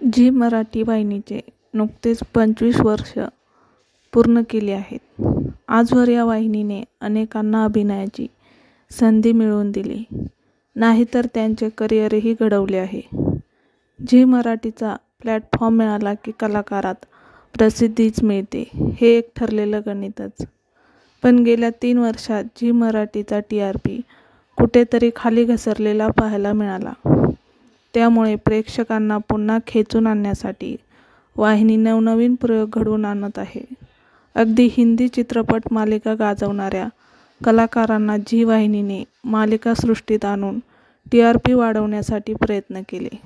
Zee Marathi वाहिनीचे नुकतेच पंचवीस वर्ष पूर्ण केली आहेत. आजवर या वाहिनीने अनेकांना अभिनयाची संधी मिळवून दिली. नाहीतर त्यांचे करिअरही घडवले आहे. झी मराठीचा प्लॅटफॉर्म मिळाला की कलाकारात प्रसिद्धीच मिळते हे एक ठरलेलं गणितच. पण गेल्या तीन वर्षात झी मराठीचा टी आर पी कुठेतरी खाली घसरलेला पाहायला मिळाला. त्यामुळे प्रेक्षकांना पुन्हा खेचून आणण्यासाठी वाहिनी नवनवीन प्रयोग घडवून आणत आहे. अगदी हिंदी चित्रपट मालिका गाजवणाऱ्या कलाकारांना झी वाहिनीने मालिकासृष्टीत आणून टी आर पी वाढवण्यासाठी प्रयत्न केले.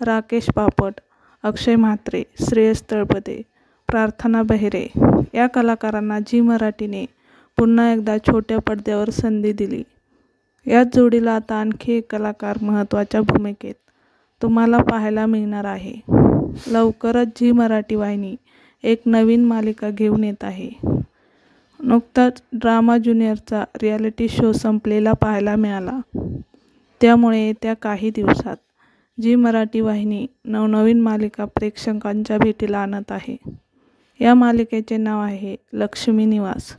राकेश बापट अक्षय म्हात्रे श्रेयस तळपदे प्रार्थना बेहरे या कलाकारांना झी मराठीने पुन्हा एकदा छोट्या पडद्यावर संधी दिली याच जोडीला आता आणखी एक कलाकार महत्त्वाच्या भूमिकेत तुम्हाला पाहायला मिळणार आहे. लवकरच झी मराठी वाहिनी एक नवीन मालिका घेऊन येत आहे. नुकताच ड्रामा ज्युनियरचा रियालिटी शो संपलेला पाहायला मिळाला. त्यामुळे येत्या काही दिवसात झी मराठी वाहिनी नवनवीन मालिका प्रेक्षकांच्या भेटीला आणत आहे. या मालिकेचे नाव आहे लक्ष्मी निवास.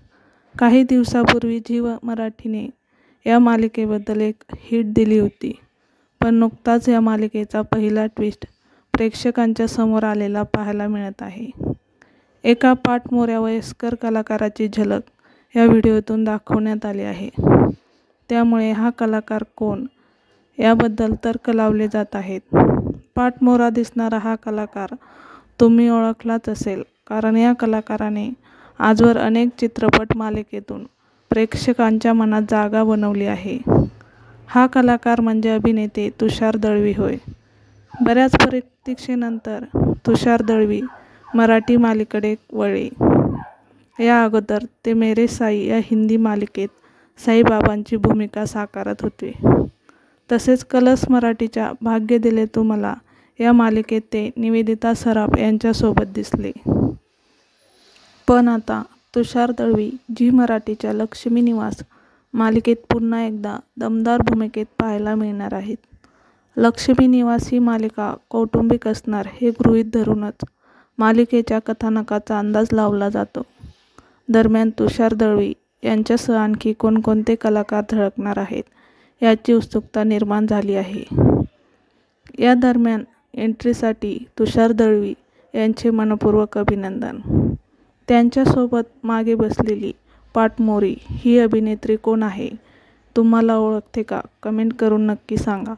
काही दिवसापूर्वी झी मराठीने या मालिकेबद्दल एक हिट दिली होती. पण नुकताच या मालिकेचा पहिला ट्विस्ट प्रेक्षकांच्या समोर आलेला पाहायला मिळत आहे. एका पाठमोऱ्या वयस्कर कलाकाराची झलक या व्हिडिओतून दाखवण्यात आली आहे. त्यामुळे हा कलाकार कोण? याबद्दल तर्क लावले जात आहेत. पाठमोरा दिसणारा हा कलाकार तुम्ही ओळखलाच असेल कारण या कलाकाराने आजवर अनेक चित्रपट मालिकेतून प्रेक्षकांच्या मनात जागा बनवली आहे. हा कलाकार म्हणजे अभिनेते तुषार दळवी होय. बऱ्याच प्रतीक्षेनंतर तुषार दळवी मराठी मालिकेकडे वळले या अगोदर ते मेरे साई या हिंदी मालिकेत साईबाबांची भूमिका साकारत होते. तसेच कलस मराठीच्या भाग्य दिले तू मला या मालिकेत ते निवेदिता सराफ यांच्यासोबत दिसले. पण आता तुषार दळवी झी मराठीच्या लक्ष्मी निवास मालिकेत पुन्हा एकदा दमदार भूमिकेत पाहायला मिळणार आहेत. लक्ष्मी निवास ही मालिका कौटुंबिक असणार हे गृहीत धरूनच मालिकेच्या कथानकाचा अंदाज लावला जातो. दरम्यान तुषार दळवी यांच्यासह आणखी कोणकोणते कलाकार झळकणार आहेत याची उत्सुकता निर्माण झाली आहे. या दरम्यान एंट्रीसाठी तुषार दळवी यांचे मनपूर्वक अभिनंदन. त्यांच्यासोबत मागे बसलेली पाठमोरी ही अभिनेत्री कोण आहे? तुम्हाला ओळखते का? कमेंट करून नक्की सांगा.